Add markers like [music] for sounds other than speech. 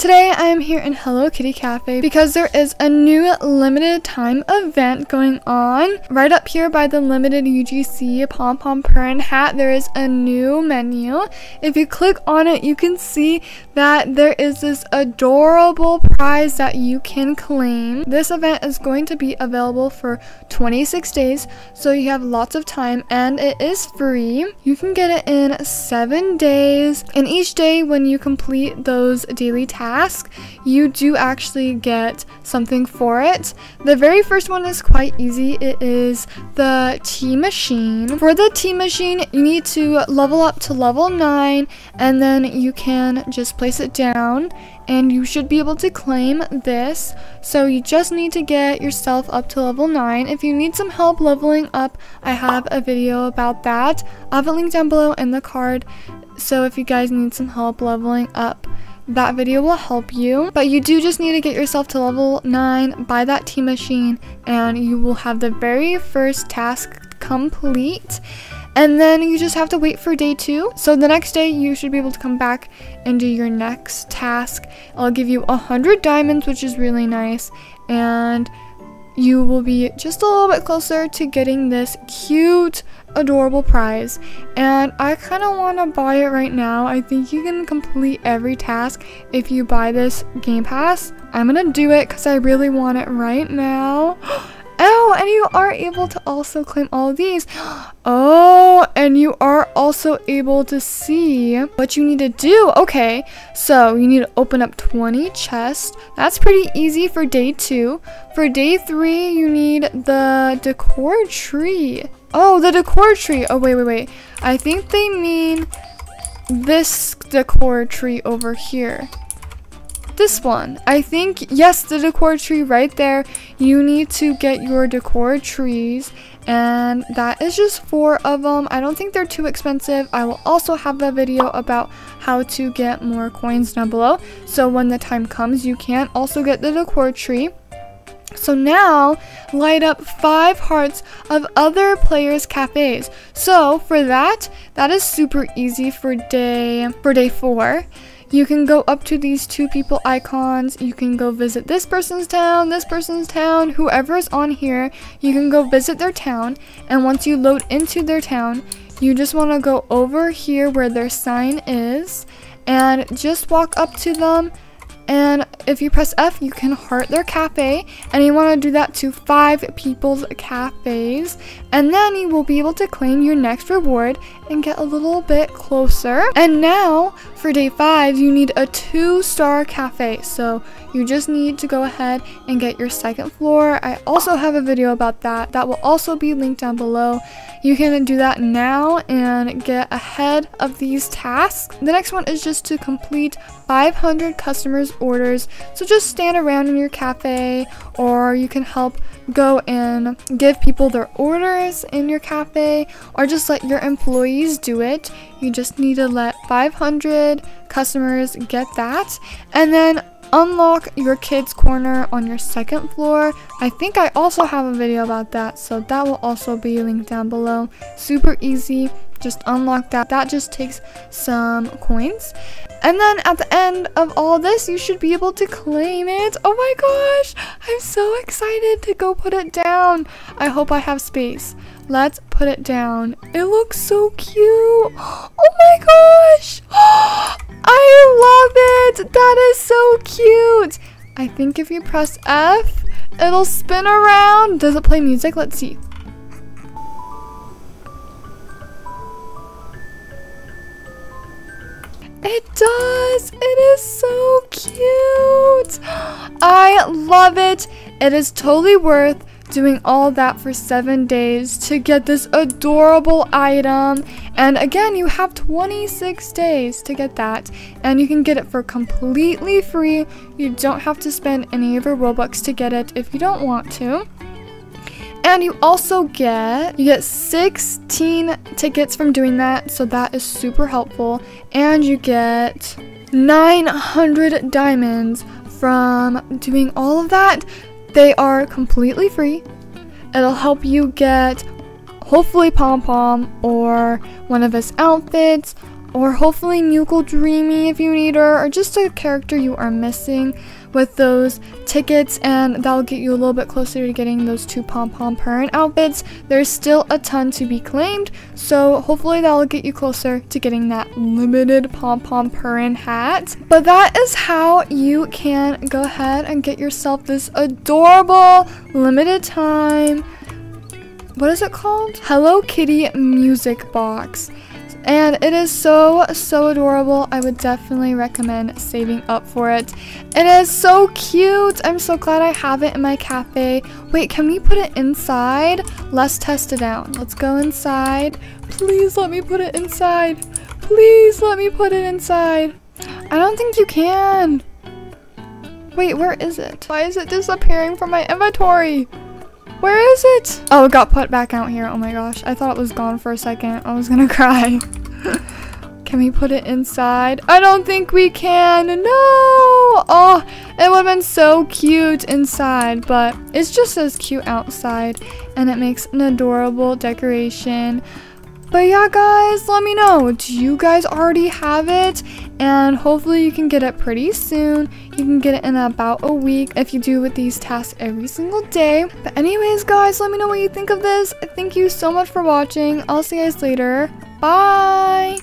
Today I am here in Hello Kitty Cafe because there is a new limited time event going on. Right up here by the limited UGC Pom Pom Purin hat there is a new menu. If you click on it you can see that there is this adorable prize that you can claim. This event is going to be available for 26 days so you have lots of time and it is free. You can get it in 7 days and each day when you complete those daily tasks you do actually get something for it. The very first one is quite easy. It is the tea machine. For the tea machine, you need to level up to level 9 and then you can just place it down and you should be able to claim this. So you just need to get yourself up to level 9. If you need some help leveling up, I have a video about that. I have a link down below in the card. So if you guys need some help leveling up, that video will help you. But you do just need to get yourself to level 9, buy that tea machine, and you will have the very first task complete. And then you just have to wait for day two. So the next day you should be able to come back and do your next task. I'll give you a hundred diamonds, which is really nice. And you will be just a little bit closer to getting this cute adorable prize and I kind of want to buy it right now. I think you can complete every task if you buy this game pass. I'm gonna do it because I really want it right now. [gasps] [gasps] [gasps] Oh, and you are able to also claim all these. Oh, and you are also able to see what you need to do. Okay, so you need to open up 20 chests. That's pretty easy for day two. For day three, you need the decor tree. Oh, the decor tree. Oh, wait, wait, wait. I think they mean this decor tree over here this one. I think, yes, the decor tree right there. You need to get your decor trees and that is just four of them. I don't think they're too expensive. I will also have a video about how to get more coins down below. So when the time comes, you can also get the decor tree. So now, light up five hearts of other players' cafes. So for that, that is super easy for day for day four. You can go up to these two people icons. You can go visit this person's town, this person's town, whoever is on here. You can go visit their town. And once you load into their town, you just want to go over here where their sign is and just walk up to them and if you press F, you can heart their cafe. And you want to do that to five people's cafes. And then you will be able to claim your next reward and get a little bit closer. And now, for day five, you need a two star cafe. So you just need to go ahead and get your second floor. I also have a video about that. That will also be linked down below. You can do that now and get ahead of these tasks. The next one is just to complete 500 customers orders. So just stand around in your cafe or you can help go and give people their orders in your cafe or just let your employees do it. You just need to let 500 customers get that. And then unlock your kids corner on your second floor i think i also have a video about that so that will also be linked down below super easy just unlock that that just takes some coins and then at the end of all this you should be able to claim it oh my gosh i'm so excited to go put it down i hope i have space let's put it down it looks so cute [gasps] oh my gosh [gasps] I love it! That is so cute! I think if you press F, it'll spin around. Does it play music? Let's see. It does! It is so cute! I love it! It is totally worth doing all that for seven days to get this adorable item. And again, you have 26 days to get that. And you can get it for completely free. You don't have to spend any of your Robux to get it if you don't want to. And you also get, you get 16 tickets from doing that, so that is super helpful. And you get 900 diamonds from doing all of that. They are completely free. It'll help you get hopefully Pom Pom or one of his outfits or hopefully Mukul Dreamy if you need her, or just a character you are missing with those tickets and that'll get you a little bit closer to getting those two pom pom Purin outfits. There's still a ton to be claimed, so hopefully that'll get you closer to getting that limited pom pom Purin hat. But that is how you can go ahead and get yourself this adorable limited time what is it called? Hello Kitty music box. And it is so, so adorable. I would definitely recommend saving up for it. It is so cute. I'm so glad I have it in my cafe. Wait, can we put it inside? Let's test it out. Let's go inside. Please let me put it inside. Please let me put it inside. I don't think you can. Wait, where is it? Why is it disappearing from my inventory? Where is it? Oh, it got put back out here. Oh my gosh. I thought it was gone for a second. I was gonna [laughs] cry. can we put it inside? I don't think we can. No! Oh, it would have been so cute inside, but it's just as cute outside. And it makes an adorable decoration. But yeah, guys, let me know. Do you guys already have it? And hopefully you can get it pretty soon. You can get it in about a week if you do with these tasks every single day. But anyways, guys, let me know what you think of this. Thank you so much for watching. I'll see you guys later. Bye!